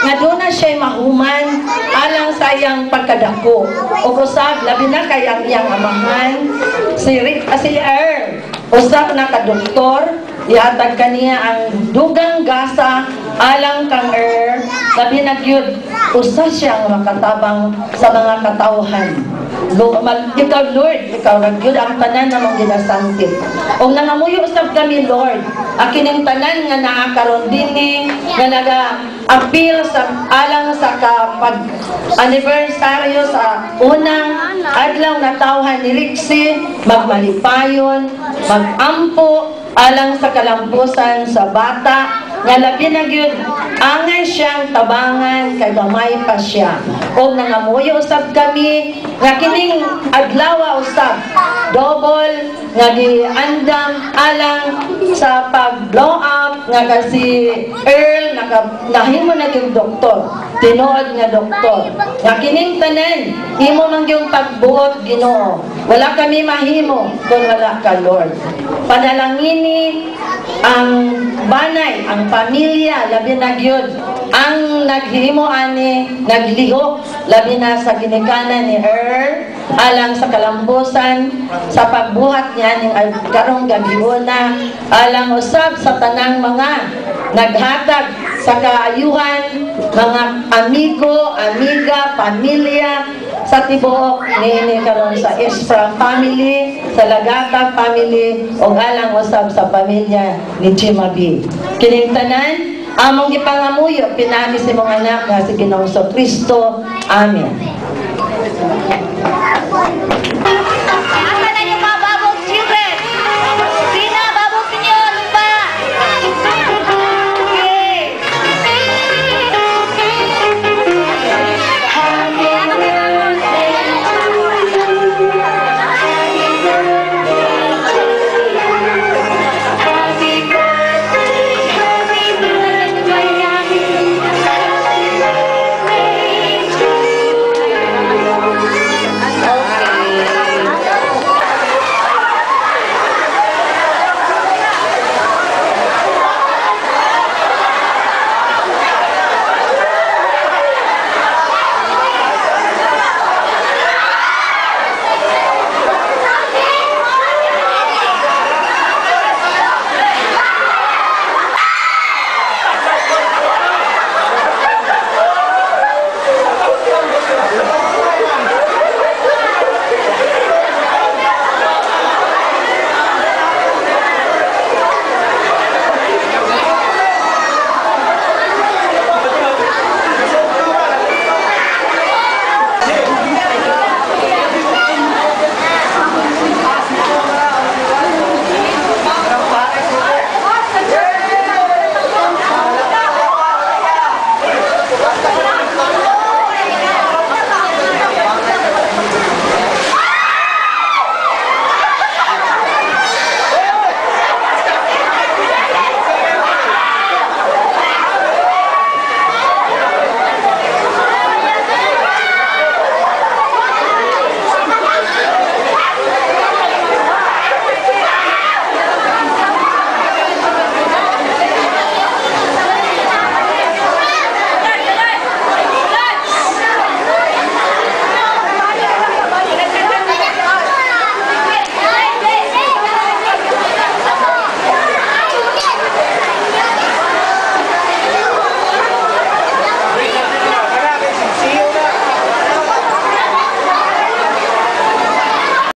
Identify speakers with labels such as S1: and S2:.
S1: nga doon na siya'y mahuman, alang sa iyang pagkadako. O usab, labi na kay ang iyang amahan, si, Rick, ah, si Earl, usab na kadoktor, ihatag kaniya ang dugang gasa, alang kang Earl, labi na gyud usa siyang makatabang sa mga katawhan. Lo, mal, ikaw, Lord, ikaw nagyud ang tanan na mong ginasangkit. O nangamuyo usab kami, Lord, akin ang tanan nga naakaroon din nga naga-appeal sa alang sa kapag anibersaryo sa unang adlaw na tawhan ni Rixie, magmalipayon, magampo, alang sa kalampusan sa bata, nga labi na gyud angay siyang tabangan kay gamay pa siya. O nangamuyo usab kami. Nga kining adlaw usab. Double nga giandam alang sa pag blow up nga kasi Earl naka, nahimo na yung doktor. Tinuod nga doktor. Nga kining tanan imo man yung pagbuot Ginoo. Wala kami mahimo kung wala ka Lord. Panalangini ang banay, ang pamilya, labi na gyud. Ang naghimo ani, naglihok, labi na sa ginikanan ni Earl, alang sa kalambusan, sa pagbuhat niya ning karong gabiuna, alang usab sa tanang mga naghatag sa kaayuhan, mga amigo, amiga, pamilya, sa tibuok niini karon sa Isfra family, sa Lagata family, o alang usab sa pamilya ni Jimabi. Kining tanan, among gipangamuyo, pinagi si mga anak nga si Ginoong Kristo. Amen.